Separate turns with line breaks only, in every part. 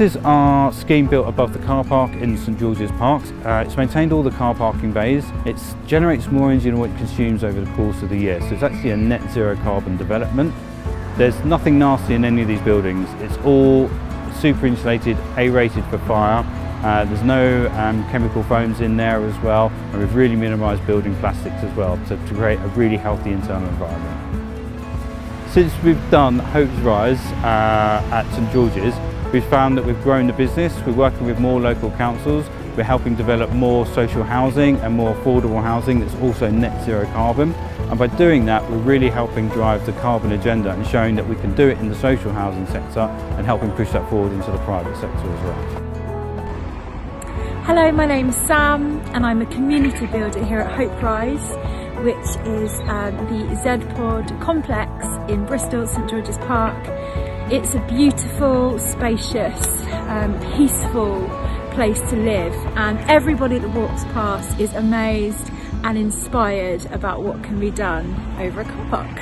This is our scheme built above the car park in St George's Parks. Uh, it's maintained all the car parking bays. It generates more energy than what it consumes over the course of the year. So it's actually a net zero carbon development. There's nothing nasty in any of these buildings. It's all super insulated, A-rated for fire. Uh, there's no um, chemical foams in there as well, and we've really minimised building plastics as well to, to create a really healthy internal environment. Since we've done Hope's Rise uh, at St George's, we've found that we've grown the business. We're working with more local councils. We're helping develop more social housing and more affordable housing that's also net zero carbon. And by doing that, we're really helping drive the carbon agenda and showing that we can do it in the social housing sector and helping push that forward into the private sector as well.
Hello, my name is Sam and I'm a community builder here at Hope Rise, which is um, the ZED POD complex in Bristol, St George's Park. It's a beautiful, spacious, um, peaceful place to live and everybody that walks past is amazed and inspired about what can be done over a car park.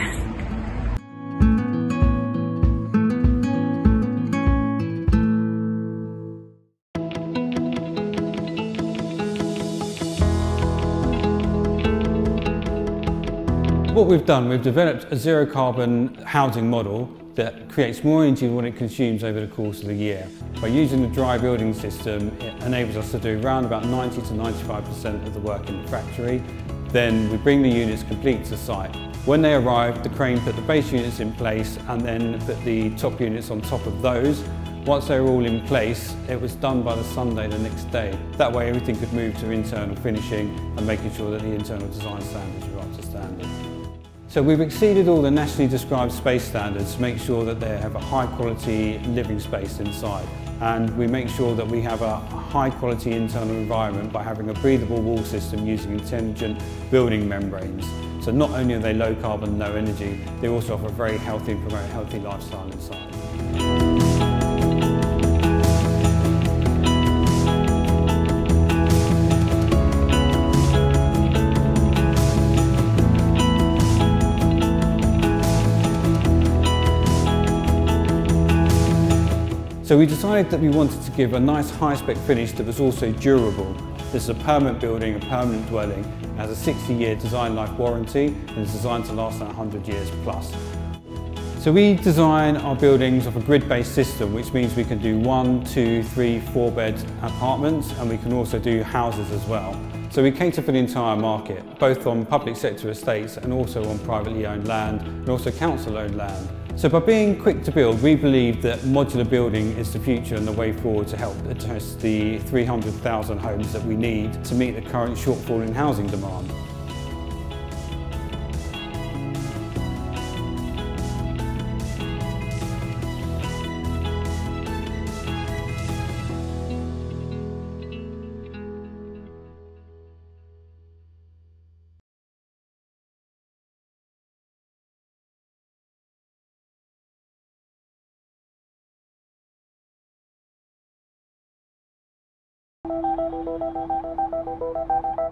What we've done, we've developed a zero carbon housing model that creates more energy than what it consumes over the course of the year. By using the dry building system, it enables us to do around about 90 to 95% of the work in the factory. Then we bring the units complete to site. When they arrive, the crane put the base units in place and then put the top units on top of those. Once they were all in place, it was done by the Sunday the next day. That way everything could move to internal finishing and making sure that the internal design standards were. So we've exceeded all the nationally described space standards to make sure that they have a high quality living space inside. And we make sure that we have a high quality internal environment by having a breathable wall system using intelligent building membranes. So not only are they low carbon, low energy, they also offer a very healthy and promote a healthy lifestyle inside. So we decided that we wanted to give a nice high-spec finish that was also durable. This is a permanent building, a permanent dwelling. Has a 60-year design life warranty and is designed to last 100 years plus. So we design our buildings of a grid-based system, which means we can do one, two, three, four bed apartments, and we can also do houses as well. So we cater for the entire market, both on public sector estates and also on privately owned land, and also council owned land. So by being quick to build, we believe that modular building is the future and the way forward to help address the 300,000 homes that we need to meet the current shortfall in housing demand.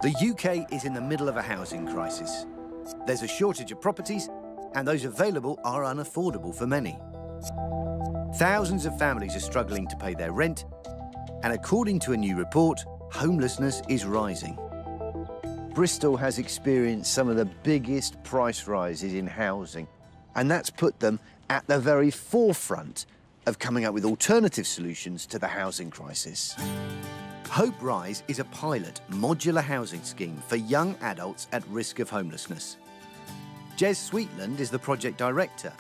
The UK is in the middle of a housing crisis. There's a shortage of properties, and those available are unaffordable for many. Thousands of families are struggling to pay their rent, and according to a new report, homelessness is rising. Bristol has experienced some of the biggest price rises in housing, and that's put them at the very forefront of coming up with alternative solutions to the housing crisis. Hope Rise is a pilot modular housing scheme for young adults at risk of homelessness. Jez Sweetland is the project director.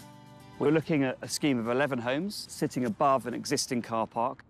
We're looking at a scheme of 11 homes sitting above an existing car park.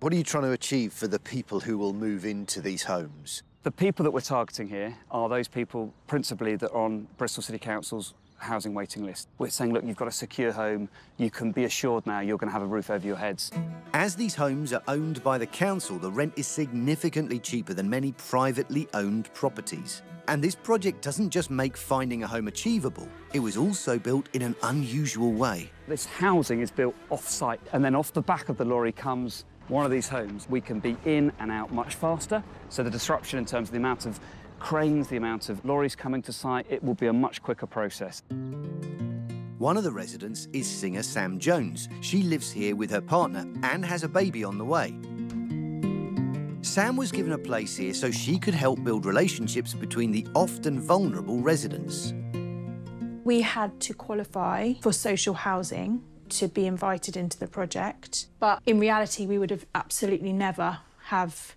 What are you trying to achieve for the people who will move into these homes?
The people that we're targeting here are those people principally that are on Bristol City Council's housing waiting list. We're saying, look, you've got a secure home. You can be assured now you're going to have a roof over your heads.
As these homes are owned by the council, the rent is significantly cheaper than many privately owned properties. And this project doesn't just make finding a home achievable, it was also built in an unusual way.
This housing is built off-site, and then off the back of the lorry comes one of these homes. We can be in and out much faster, so the disruption in terms of the amount of cranes, the amount of lorries coming to site, it will be a much quicker process.
One of the residents is singer Sam Jones. She lives here with her partner and has a baby on the way. Sam was given a place here so she could help build relationships between the often vulnerable residents.
We had to qualify for social housing to be invited into the project, but in reality, we would have absolutely never have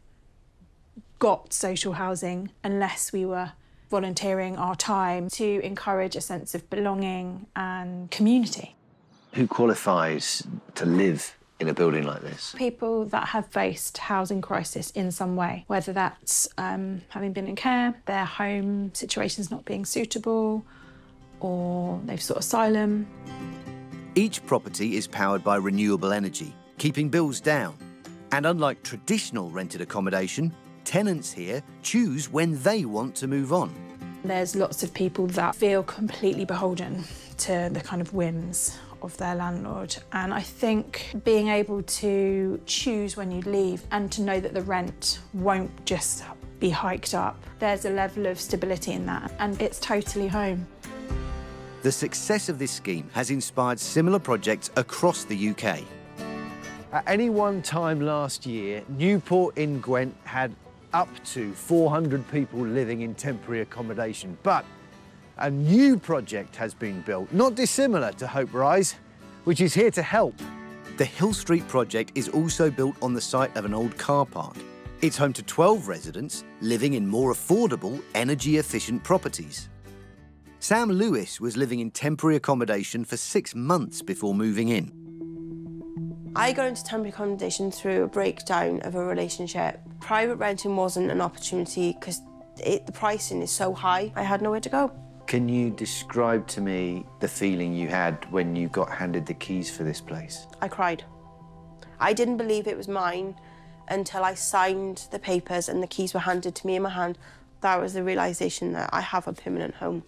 got social housing unless we were volunteering our time to encourage a sense of belonging and community.
Who qualifies to live in a building like this?
People that have faced housing crisis in some way, whether that's um, having been in care, their home situation's not being suitable, or they've sought asylum.
Each property is powered by renewable energy, keeping bills down. And unlike traditional rented accommodation, tenants here choose when they want to move on.
There's lots of people that feel completely beholden to the kind of whims of their landlord. And I think being able to choose when you leave and to know that the rent won't just be hiked up, there's a level of stability in that, and it's totally home.
The success of this scheme has inspired similar projects across the UK.
At any one time last year, Newport in Gwent had up to 400 people living in temporary accommodation. But a new project has been built, not dissimilar to Hope Rise, which is here to help.
The Hill Street project is also built on the site of an old car park. It's home to 12 residents living in more affordable, energy-efficient properties. Sam Lewis was living in temporary accommodation for six months before moving in.
I got into temporary accommodation through a breakdown of a relationship. Private renting wasn't an opportunity because the pricing is so high. I had nowhere to go.
Can you describe to me the feeling you had when you got handed the keys for this place?
I cried. I didn't believe it was mine until I signed the papers and the keys were handed to me in my hand. That was the realisation that I have a permanent home.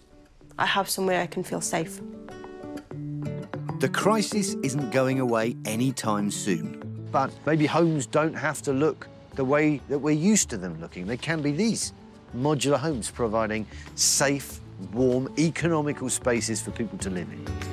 I have somewhere I can feel safe.
The crisis isn't going away anytime soon.
But maybe homes don't have to look the way that we're used to them looking. They can be these modular homes providing safe, warm, economical spaces for people to live in.